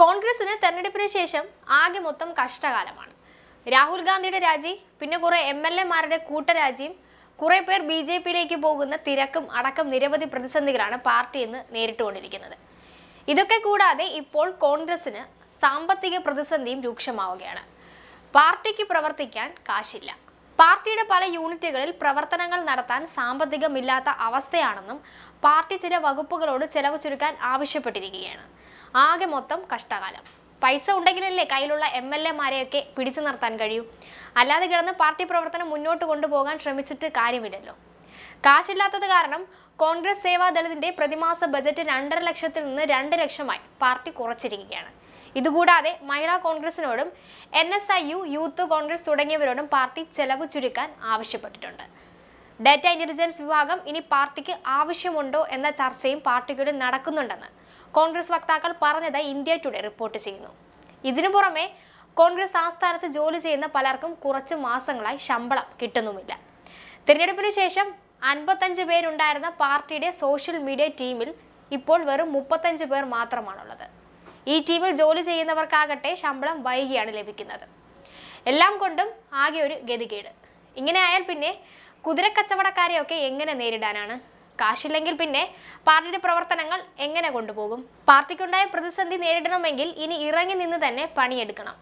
കോൺഗ്രസിന് തെരഞ്ഞെടുപ്പിന് ശേഷം ആകെ മൊത്തം കഷ്ടകാലമാണ്. രാഹുൽ ഗാന്ധിയുടെ രാജി പിന്നെ കുറെ എം എൽ എമാരുടെ കൂട്ടരാജിയും കുറെ പേർ ബി ജെ പിയിലേക്ക് പോകുന്ന തിരക്കും അടക്കം നിരവധി പ്രതിസന്ധികളാണ് പാർട്ടി ഇന്ന് നേരിട്ടുകൊണ്ടിരിക്കുന്നത്. ഇതൊക്കെ കൂടാതെ ഇപ്പോൾ കോൺഗ്രസിന് സാമ്പത്തിക പ്രതിസന്ധിയും രൂക്ഷമാവുകയാണ്. പാർട്ടിക്ക് പ്രവർത്തിക്കാൻ കാശില്ല. പാർട്ടിയുടെ പല യൂണിറ്റുകളിൽ പ്രവർത്തനങ്ങൾ നടത്താൻ സാമ്പത്തികമില്ലാത്ത അവസ്ഥയാണെന്നും പാർട്ടി ചില വകുപ്പുകളോട് ചെലവ് ചുരുക്കാൻ ആവശ്യപ്പെട്ടിരിക്കുകയാണ്. ആകെ മൊത്തം കഷ്ടകാലം. പൈസ ഉണ്ടെങ്കിലല്ലേ കയ്യിലുള്ള എം എൽ എമാരെയൊക്കെ പിടിച്ചു നിർത്താൻ കഴിയൂ. അല്ലാതെ കിടന്ന് പാർട്ടി പ്രവർത്തനം മുന്നോട്ട് കൊണ്ടുപോകാൻ ശ്രമിച്ചിട്ട് കാര്യമില്ലല്ലോ. കാശില്ലാത്തത് കാരണം കോൺഗ്രസ് സേവാദളത്തിന്റെ പ്രതിമാസ ബജറ്റ് രണ്ടര ലക്ഷത്തിൽ നിന്ന് രണ്ട് ലക്ഷമായി പാർട്ടി കുറച്ചിരിക്കുകയാണ്. ഇതുകൂടാതെ മഹിളാ കോൺഗ്രസിനോടും N S I U youth Congress തുടങ്ങിയവരോടും party ചെലവ് ചുരുക്കാൻ ആവശ്യപ്പെട്ടിട്ടുണ്ട്. ഡാറ്റ ഇന്റലിജൻസ് വിഭാഗം ഇനി പാർട്ടിക്ക് ആവശ്യമുണ്ടോ എന്ന ചർച്ചയും പാർട്ടിക്കുള്ളിൽ നടക്കുന്നുണ്ടെന്ന് കോൺഗ്രസ് വക്താക്കൾ പറഞ്ഞതായി ഇന്ത്യ ടുഡേ റിപ്പോർട്ട് ചെയ്യുന്നു. ഇതിനു പുറമെ കോൺഗ്രസ് ആസ്ഥാനത്ത് ജോലി ചെയ്യുന്ന പലർക്കും കുറച്ച് മാസങ്ങളായി ശമ്പളം കിട്ടുന്നുമില്ല. തിരഞ്ഞെടുപ്പിന് ശേഷം അൻപത്തഞ്ച് പേരുണ്ടായിരുന്ന പാർട്ടിയുടെ സോഷ്യൽ മീഡിയ ടീമിൽ ഇപ്പോൾ വെറും മുപ്പത്തഞ്ച് പേർ മാത്രമാണുള്ളത്. ഈ ടീമിൽ ജോലി ചെയ്യുന്നവർക്കാകട്ടെ ശമ്പളം വൈകിയാണ് ലഭിക്കുന്നത്. എല്ലാം കൊണ്ടും ആകെ ഒരു ഗതികേട്. ഇങ്ങനെ ആയാൽ പിന്നെ കുതിരക്കച്ചവടക്കാരെയൊക്കെ എങ്ങനെ നേരിടാനാണ്? കാശില്ലെങ്കിൽ പിന്നെ പാർട്ടിയുടെ പ്രവർത്തനങ്ങൾ എങ്ങനെ കൊണ്ടുപോകും? പാർട്ടിക്കുണ്ടായ പ്രതിസന്ധി നേരിടണമെങ്കിൽ ഇനി ഇറങ്ങി നിന്ന് തന്നെ പണിയെടുക്കണം.